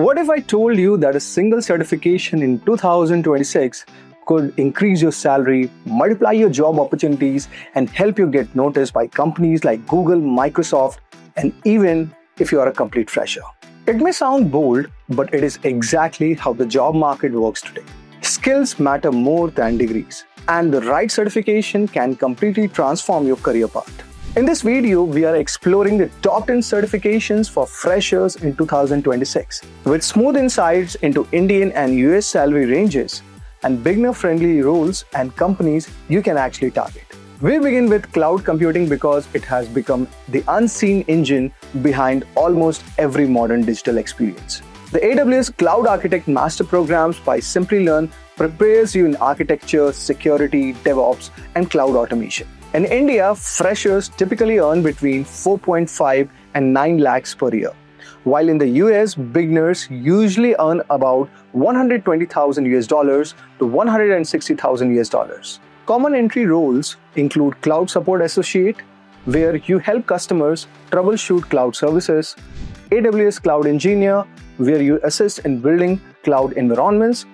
What if I told you that a single certification in 2026 could increase your salary, multiply your job opportunities, and help you get noticed by companies like Google, Microsoft, and even if you are a complete fresher? It may sound bold, but it is exactly how the job market works today. Skills matter more than degrees, and the right certification can completely transform your career path. In this video, we are exploring the top 10 certifications for freshers in 2026 with smooth insights into Indian and US salary ranges and beginner friendly roles and companies you can actually target. We begin with cloud computing because it has become the unseen engine behind almost every modern digital experience. The AWS Cloud Architect Master Programs by Simplilearn prepares you in architecture, security, DevOps, and cloud automation. In India, freshers typically earn between 4.5 and 9 lakhs per year, while in the US, beginners usually earn about 120,000 US dollars to 160,000 US dollars. Common entry roles include Cloud Support Associate, where you help customers troubleshoot cloud services, AWS Cloud Engineer, where you assist in building cloud environments,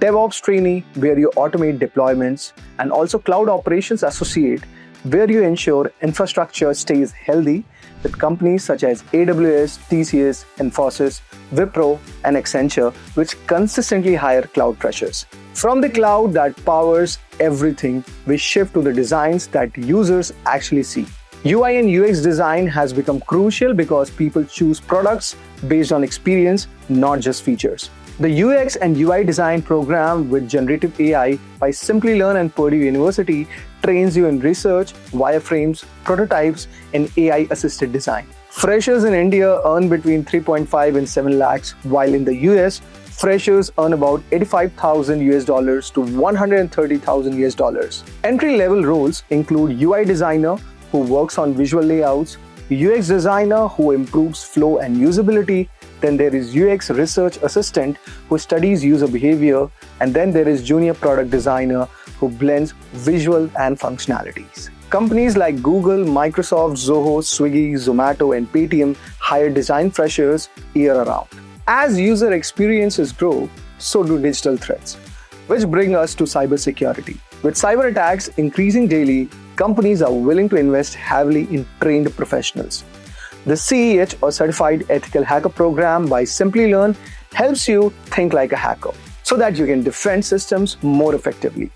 DevOps Trainee, where you automate deployments, and also Cloud Operations Associate, where you ensure infrastructure stays healthy with companies such as AWS, TCS, Infosys, Wipro, and Accenture, which consistently hire cloud freshers. From the cloud that powers everything, we shift to the designs that users actually see. UI and UX design has become crucial because people choose products based on experience, not just features. The UX and UI design program with generative AI by Simplilearn and Purdue University trains you in research, wireframes, prototypes, and AI assisted design. Freshers in India earn between 3.5 and 7 lakhs, while in the US, freshers earn about 85,000 US dollars to 130,000 US dollars. Entry level roles include UI designer who works on visual layouts, UX designer who improves flow and usability, then there is UX research assistant who studies user behavior, and then there is junior product designer who blends visual and functionalities. Companies like Google, Microsoft, Zoho, Swiggy, Zomato, and Paytm hire design freshers year around. As user experiences grow, so do digital threats, which bring us to cybersecurity. With cyber attacks increasing daily, companies are willing to invest heavily in trained professionals. The CEH or Certified Ethical Hacker program by Simplilearn helps you think like a hacker so that you can defend systems more effectively.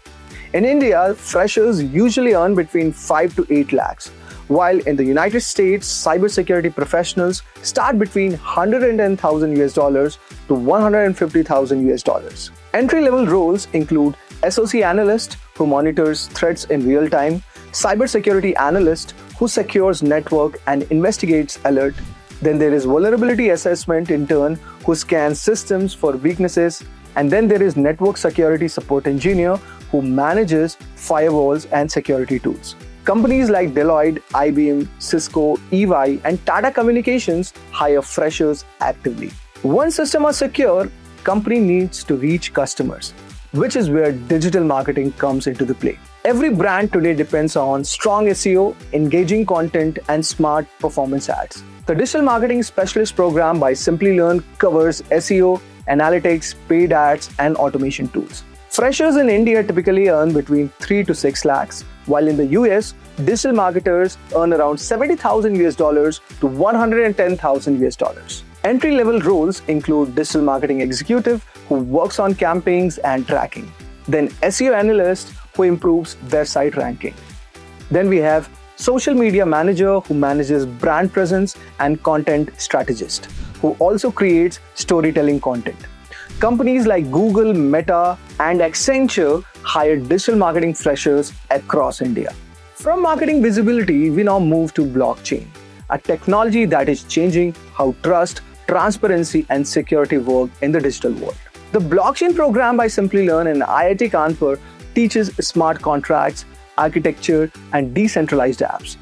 In India, freshers usually earn between 5 to 8 lakhs, while in the United States, cybersecurity professionals start between 110,000 US dollars to 150,000 US dollars. Entry level roles include SOC analyst who monitors threats in real time, cybersecurity analyst who secures network and investigates alert. Then there is vulnerability assessment intern who scans systems for weaknesses. And then there is network security support engineer who manages firewalls and security tools. Companies like Deloitte, IBM, Cisco, EY, and Tata Communications hire freshers actively. Once systems are secure, company needs to reach customers, which is where digital marketing comes into the play. Every brand today depends on strong SEO, engaging content, and smart performance ads. The Digital Marketing Specialist program by Simplilearn covers SEO, analytics, paid ads, and automation tools. Freshers in India typically earn between 3 to 6 lakhs, while in the US, digital marketers earn around 70,000 US dollars to 110,000 US dollars. Entry level roles include digital marketing executive who works on campaigns and tracking, then SEO analyst who improves their site ranking. Then we have social media manager who manages brand presence and content strategist who also creates storytelling content. Companies like Google, Meta, and Accenture hire digital marketing freshers across India. From marketing visibility, we now move to blockchain, a technology that is changing how trust, transparency, and security work in the digital world. The blockchain program by Simplilearn and IIT Kanpur teaches smart contracts, architecture, and decentralized apps.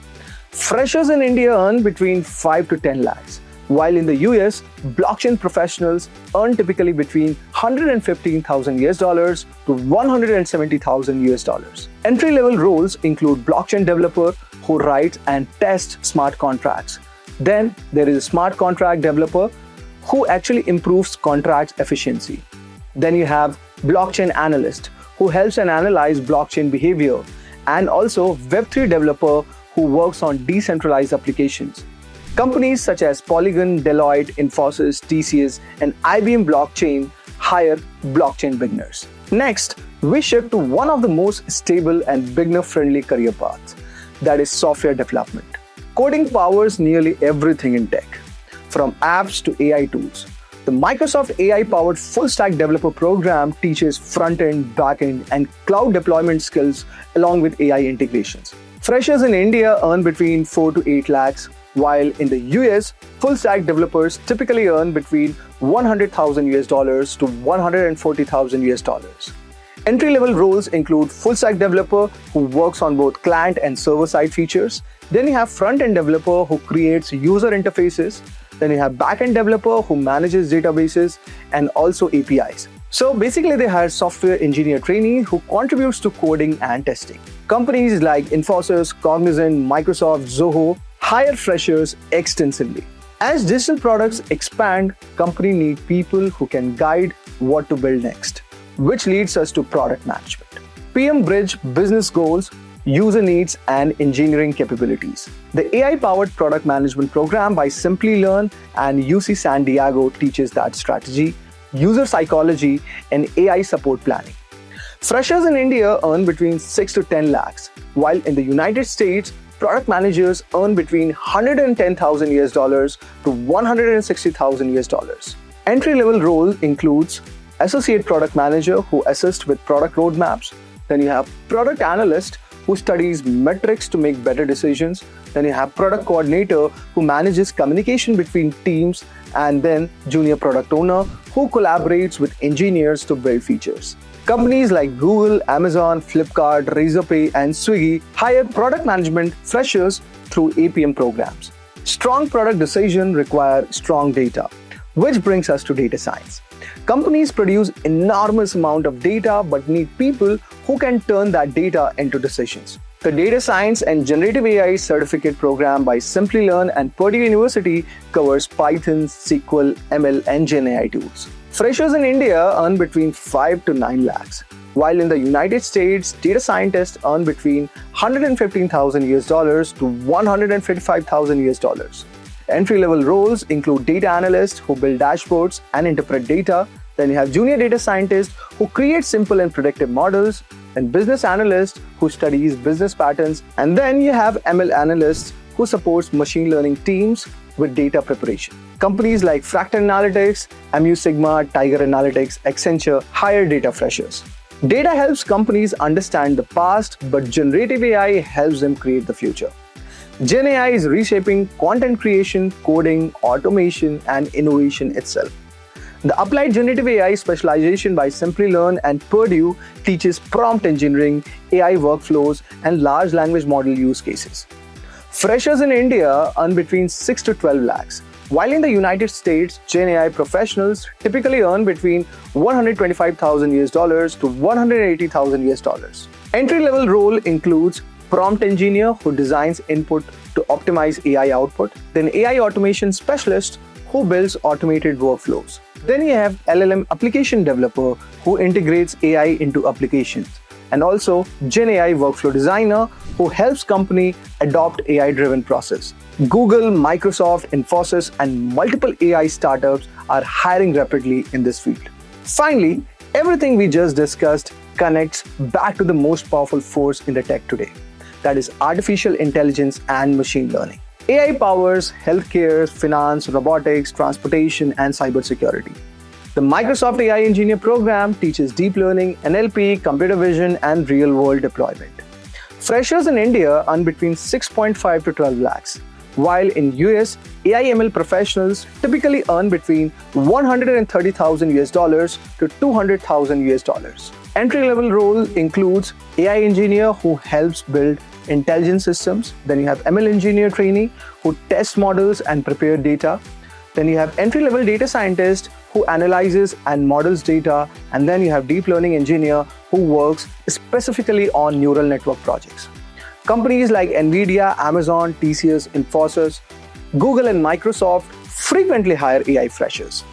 Freshers in India earn between 5 to 10 lakhs, while in the US, blockchain professionals earn typically between 115,000 US dollars to 170,000 US dollars. Entry level roles include blockchain developer who writes and tests smart contracts. Then there is a smart contract developer who actually improves contracts efficiency. Then you have blockchain analyst, who helps and analyze blockchain behavior, and also Web3 developer who works on decentralized applications. Companies such as Polygon, Deloitte, Infosys, TCS, and IBM Blockchain hire blockchain beginners. Next, we shift to one of the most stable and beginner friendly career paths that is software development. Coding powers nearly everything in tech, from apps to AI tools. The Microsoft AI powered full stack developer program teaches front end, back end, and cloud deployment skills along with AI integrations. Freshers in India earn between 4 to 8 lakhs, while in the US, full stack developers typically earn between 100,000 US dollars to 140,000 US dollars. Entry level roles include full stack developer who works on both client and server side features. Then you have front end developer who creates user interfaces. Then you have back end developer who manages databases and also APIs. So basically, they hire software engineer trainee who contributes to coding and testing. Companies like Infosys, Cognizant, Microsoft, Zoho hire freshers extensively. As digital products expand, companies need people who can guide what to build next, which leads us to product management. PM Bridge business goals, user needs, and engineering capabilities. The AI powered product management program by Simplilearn and UC San Diego teaches that strategy, user psychology, and AI support planning. Freshers in India earn between 6 to 10 lakhs, while in the United States, product managers earn between 110,000 US dollars to 160,000 US dollars. Entry level role includes associate product manager who assists with product roadmaps. Then you have product analyst who studies metrics to make better decisions. Then you have product coordinator who manages communication between teams and then junior product owner who collaborates with engineers to build features. Companies like Google, Amazon, Flipkart, Razorpay, and Swiggy hire product management freshers through APM programs. Strong product decision require strong data, which brings us to data science. Companies produce enormous amount of data but need people who can turn that data into decisions. The Data Science and Generative AI Certificate Program by Simplilearn and Purdue University covers Python, SQL, ML, and GenAI tools. Freshers in India earn between 5 to 9 lakhs, while in the United States, data scientists earn between 115,000 US dollars to 155,000 US dollars. Entry level roles include data analysts who build dashboards and interpret data. Then you have junior data scientists who create simple and predictive models, and business analysts who studies business patterns, and then you have ML analysts who supports machine learning teams with data preparation. Companies like Fractal Analytics, MU Sigma, Tiger Analytics, Accenture hire data freshers. Data helps companies understand the past, but generative AI helps them create the future. Gen AI is reshaping content creation, coding, automation, and innovation itself. The Applied Generative AI specialization by Simplilearn and Purdue teaches prompt engineering, AI workflows, and large language model use cases. Freshers in India earn between 6 to 12 lakhs, while in the United States, Gen AI professionals typically earn between 125,000 US dollars to 180,000 US dollars. Entry level role includes prompt engineer who designs input to optimize AI output, then AI automation specialist who builds automated workflows. Then you have LLM application developer who integrates AI into applications and also Gen AI workflow designer who helps company adopt AI driven process. Google, Microsoft, Infosys and multiple AI startups are hiring rapidly in this field. Finally, everything we just discussed connects back to the most powerful force in the tech today. That is artificial intelligence and machine learning. AI powers healthcare, finance, robotics, transportation, and cybersecurity. The Microsoft AI Engineer program teaches deep learning, NLP, computer vision, and real world deployment. Freshers in India earn between 6.5 to 12 lakhs, while in US, AI ML professionals typically earn between 130,000 US dollars to 200,000 US dollars. Entry level role includes AI engineer who helps build intelligence systems. Then you have ML engineer trainee who test models and prepare data. Then you have entry level data scientist who analyzes and models data, and then you have deep learning engineer who works specifically on neural network projects. Companies like Nvidia, Amazon, TCS, Infosys Google and Microsoft frequently hire AI freshers.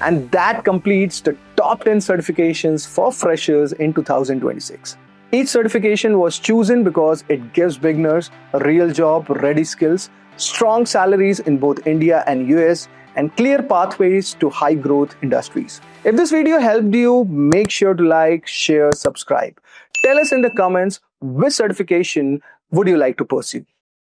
And that completes the top 10 certifications for freshers in 2026. Each certification was chosen because it gives beginners a real job, ready skills, strong salaries in both India and US, and clear pathways to high growth industries. If this video helped you, make sure to like, share, subscribe. Tell us in the comments which certification would you like to pursue.